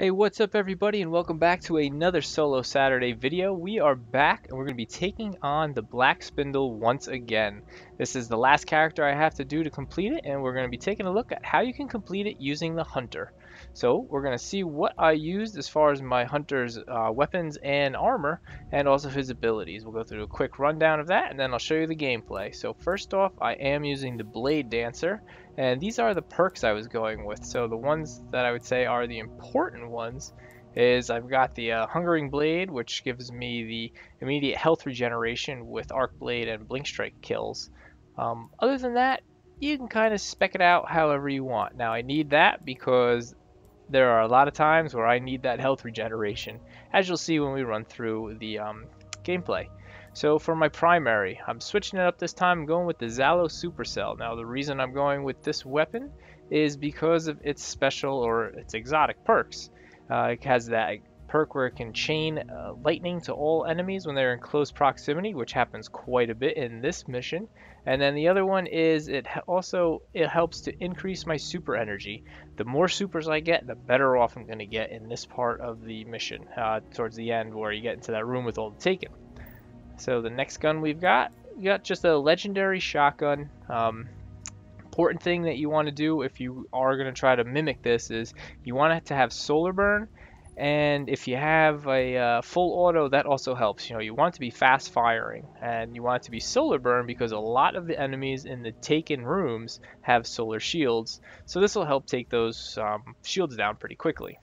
Hey, what's up everybody and welcome back to another Solo Saturday video. We are back and we're going to be taking on the Black Spindle once again. This is the last character I have to do to complete it and we're going to be taking a look at how you can complete it using the Hunter. So we're going to see what I used as far as my Hunter's uh, weapons and armor and also his abilities. We'll go through a quick rundown of that and then I'll show you the gameplay. So first off, I am using the Blade Dancer and these are the perks I was going with. So the ones that I would say are the important ones is I've got the uh, Hungering Blade, which gives me the immediate health regeneration with Arc Blade and Blink Strike kills. Um, other than that, you can kind of spec it out however you want. Now I need that because there are a lot of times where I need that health regeneration, as you'll see when we run through the um, gameplay. So for my primary, I'm switching it up this time. I'm going with the Zhalo Supercell. Now the reason I'm going with this weapon is because of its special or its exotic perks. Uh, it has that perk where it can chain uh, lightning to all enemies when they're in close proximity, which happens quite a bit in this mission. And then the other one is it also it helps to increase my super energy. The more supers I get, the better off I'm going to get in this part of the mission uh, towards the end where you get into that room with all the Taken. So the next gun we've got, we got just a legendary shotgun. Um, important thing that you want to do if you are going to try to mimic this is you want it to have solar burn. And if you have a uh, full auto that also helps. You know you want to be fast firing and you want it to be solar burn because a lot of the enemies in the taken rooms have solar shields. So this will help take those um, shields down pretty quickly.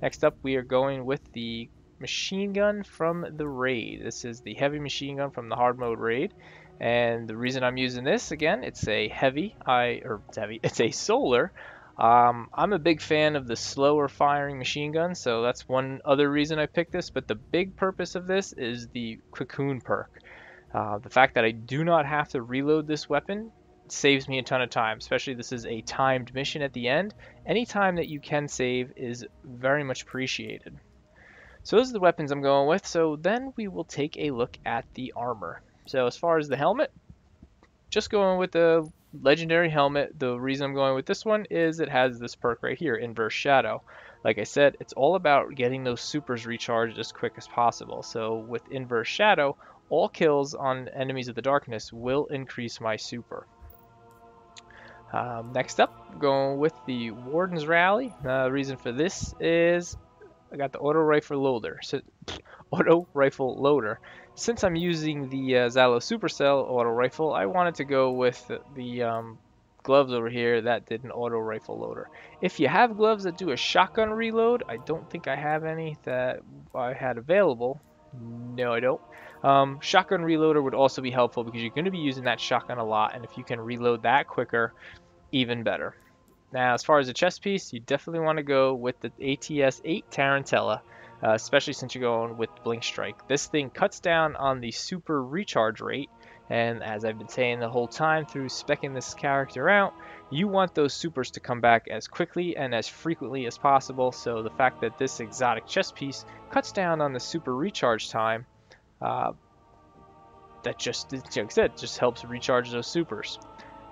Next up we are going with the machine gun from the raid. This is the heavy machine gun from the hard mode raid. And the reason I'm using this, again, it's a heavy, I or it's heavy, it's a solar. Um, I'm a big fan of the slower firing machine gun, so that's one other reason I picked this. But the big purpose of this is the cocoon perk. Uh, the fact that I do not have to reload this weapon saves me a ton of time, especially this is a timed mission at the end. Any time that you can save is very much appreciated. So those are the weapons I'm going with. So then we will take a look at the armor. So as far as the helmet, just going with the legendary helmet. The reason I'm going with this one is it has this perk right here, Inverse Shadow. Like I said, it's all about getting those supers recharged as quick as possible. So with Inverse Shadow, all kills on enemies of the darkness will increase my super. Um, next up, going with the Warden's Rally. Uh, the reason for this is I got the auto rifle loader. So, auto rifle loader. Since I'm using the uh, Zhalo Supercell auto rifle, I wanted to go with the um, gloves over here that did an auto rifle loader. If you have gloves that do a shotgun reload, I don't think I have any that I had available. No, I don't. Um, shotgun reloader would also be helpful because you're going to be using that shotgun a lot, and if you can reload that quicker, even better. Now, as far as the chest piece, you definitely want to go with the ATS-8 Tarantella, uh, especially since you're going with Blink Strike. This thing cuts down on the super recharge rate, and as I've been saying the whole time through specking this character out, you want those supers to come back as quickly and as frequently as possible, so the fact that this exotic chest piece cuts down on the super recharge time, uh, that just, like I said, just helps recharge those supers.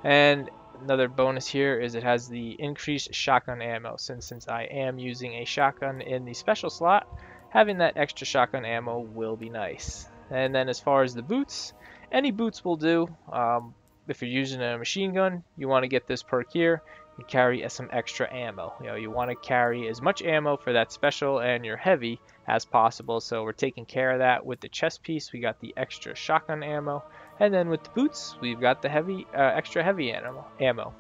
And another bonus here is it has the increased shotgun ammo. Since, since I am using a shotgun in the special slot, having that extra shotgun ammo will be nice. And then as far as the boots, any boots will do. Um, if you're using a machine gun, you want to get this perk here and carry some extra ammo. You know, you want to carry as much ammo for that special and your heavy as possible. So we're taking care of that with the chest piece. We got the extra shotgun ammo. And then with the boots, we've got the heavy, uh, extra heavy animal, ammo.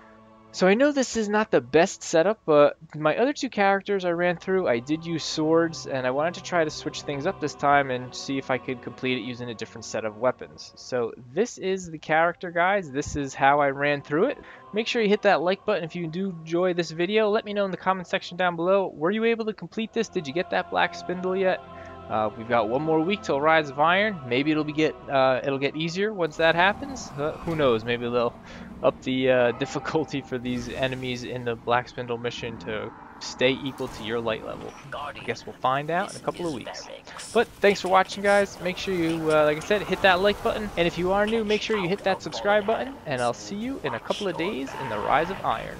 So I know this is not the best setup, but my other two characters I ran through, I did use swords, and I wanted to try to switch things up this time and see if I could complete it using a different set of weapons. So this is the character, guys. This is how I ran through it. Make sure you hit that like button if you do enjoy this video. Let me know in the comment section down below. Were you able to complete this? Did you get that black spindle yet? Uh, we've got one more week till Rise of Iron. Maybe it'll be get uh, it'll get easier once that happens. Uh, who knows? Maybe they'll up the uh, difficulty for these enemies in the Black Spindle mission to stay equal to your light level. I guess we'll find out in a couple of weeks. But thanks for watching, guys. Make sure you, uh, like I said, hit that like button. And if you are new, make sure you hit that subscribe button. And I'll see you in a couple of days in the Rise of Iron.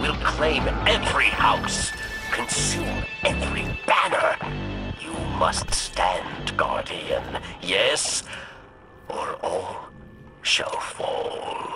We'll claim every house, consume every banner. You must stand, Guardian. Yes, or all shall fall.